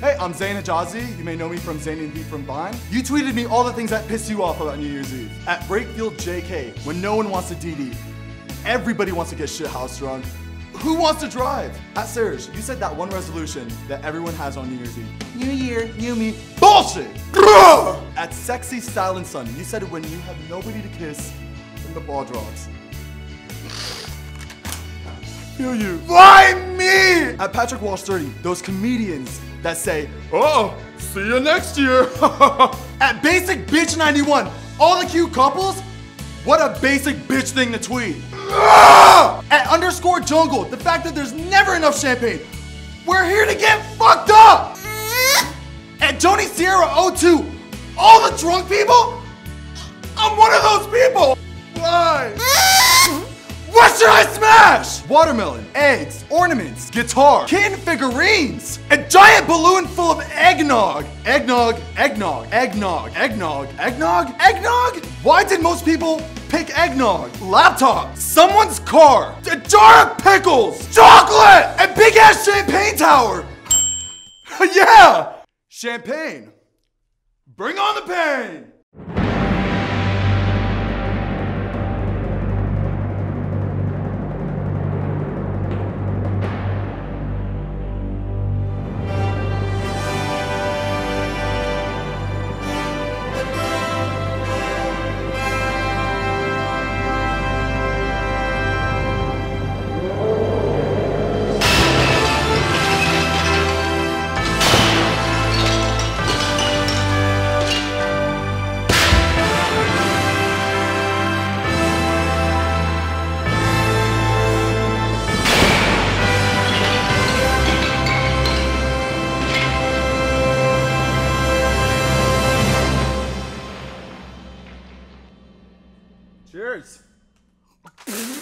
I'm Zane Hijazi. You may know me from Zane and V from Vine. You tweeted me all the things that pissed you off about New Year's Eve. At Breakfield JK, when no one wants to DD, everybody wants to get shit house drunk. Who wants to drive? At Serge, you said that one resolution that everyone has on New Year's Eve. New Year, new me. Bullshit! At Sexy Style and Sun, you said when you have nobody to kiss, then the ball drops. Feel you. Why me? At Patrick Walsh 30, those comedians that say, oh, see you next year. At Basic Bitch 91, all the cute couples, what a basic bitch thing to tweet. At underscore jungle, the fact that there's never enough champagne. We're here to get fucked up. At Joni Sierra 02, all the drunk people, I'm one of those people. Should I smash? Watermelon, eggs, ornaments, guitar, kitten figurines, a giant balloon full of eggnog. Eggnog, eggnog, eggnog, eggnog, eggnog, eggnog? Why did most people pick eggnog? Laptop, someone's car, a jar of pickles, chocolate, a big ass champagne tower. yeah, champagne. Bring on the pain. Cheers.